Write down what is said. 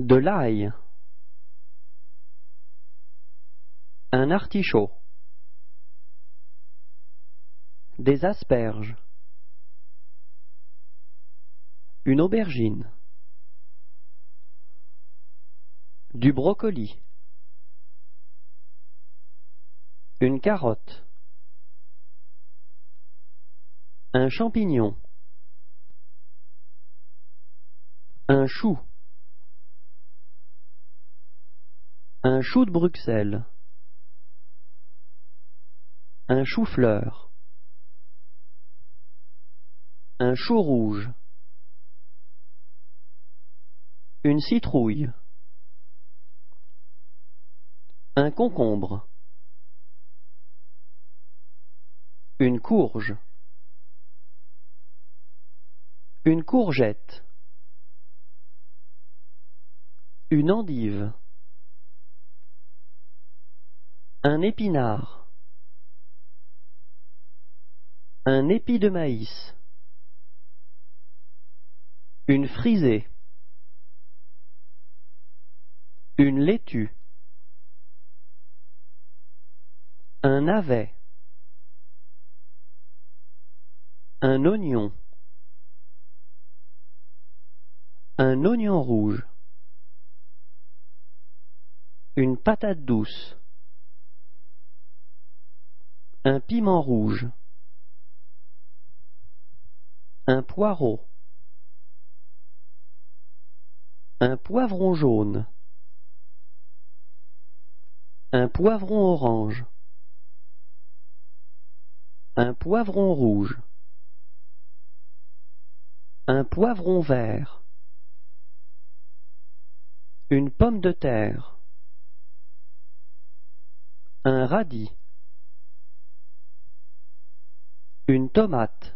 De l'ail. Un artichaut. Des asperges. Une aubergine. Du brocoli. Une carotte. Un champignon. Un chou. Un chou de Bruxelles. Un chou-fleur. Un chou rouge. Une citrouille. Un concombre. Une courge. Une courgette. Une endive. Un épinard. Un épi de maïs. Une frisée. Une laitue. Un navet. Un oignon. Un oignon rouge. Une patate douce. Un piment rouge. Un poireau. Un poivron jaune. Un poivron orange. Un poivron rouge. Un poivron vert. Une pomme de terre. Un radis. Une tomate.